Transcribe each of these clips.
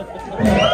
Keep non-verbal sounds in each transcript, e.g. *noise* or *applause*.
Música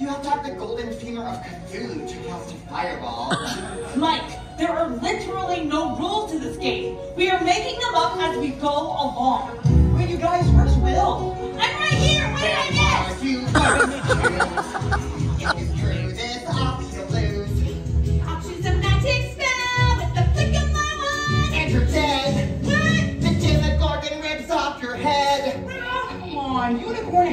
You have to have the golden finger of Cthulhu to cast a fireball. *laughs* Mike, there are literally no rules to this game. We are making them up as we go along. Where you guys, where's Will? I'm right here! What did I Vampires,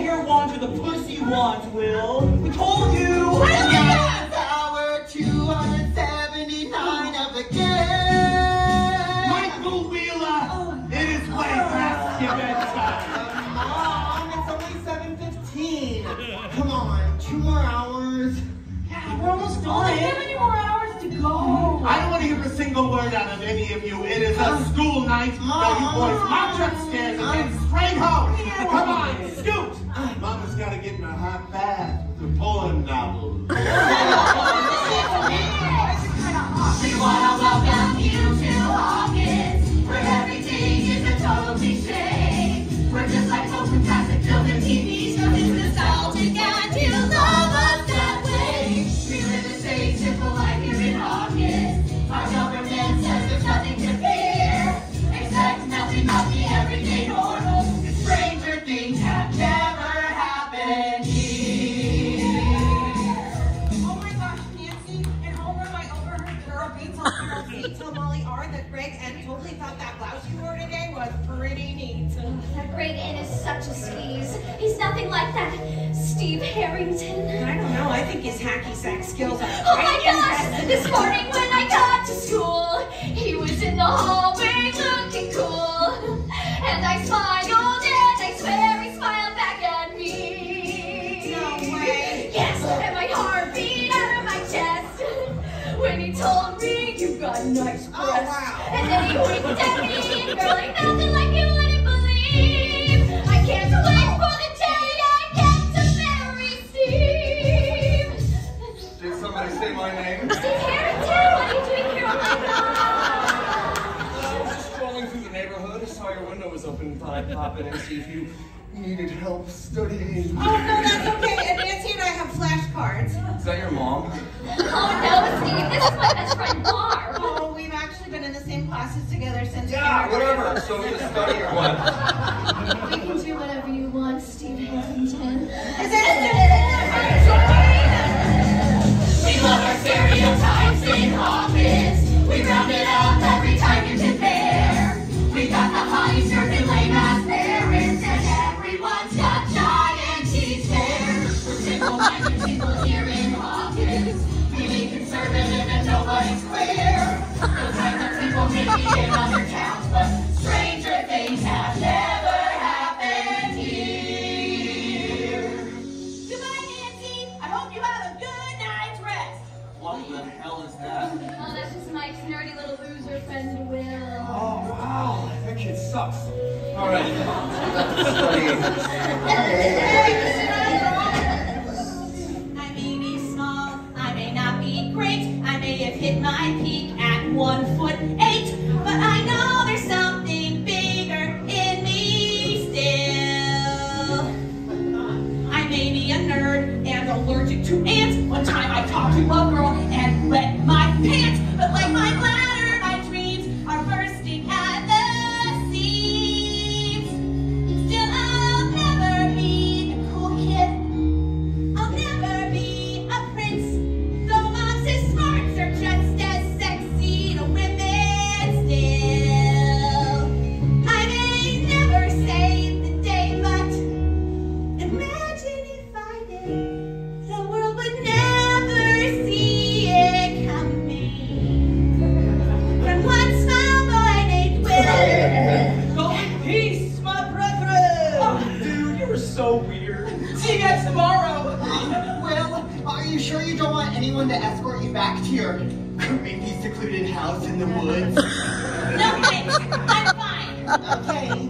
hair wands are the pussy wands, Will. We told you! Hour 279 of the game. Michael Wheeler! It is way past your bedtime. Mom, it's only 7.15. Come on, two more hours. Yeah, we're almost done. Oh, How many more hours to go? I don't want to hear a single word out of any of you. It is a uh-huh. school night. Now you boys uh-huh. march upstairs and uh-huh. get straight home. Come on, scoot. Got to get in a hot Molly R that Greg N totally thought that blouse you wore today was pretty neat. That Greg N is such a squeeze. He's nothing like that Steve Harrington. I don't know, I think his hacky sack skills are Oh my gosh! This morning when I got to school, got nice breasts. Oh, wow. And then he winked at me, girl, like nothing like you wouldn't believe. I can't wait for the day I get to marry Steve. Did somebody say my name? Steve Harrington, what are you doing here on my I was just strolling through the neighborhood, saw your window was open, thought I'd pop in and see if you needed help studying. Oh no, that's okay. And Nancy and I have flashcards. Is that your mom? *laughs* Oh no, Steve, this is my best friend Barb. Same classes together since Yeah, kindergarten. whatever. So we just study or what? We can do whatever you want, Steve Harrington. Is that I may be small, I may not be great, I may have hit my peak at one foot eight, but I know there's something bigger in me still. I may be a nerd and allergic to tomorrow. Well, are you sure you don't want anyone to escort you back to your creepy secluded house in the woods? *laughs* No thanks. I'm fine. Okay,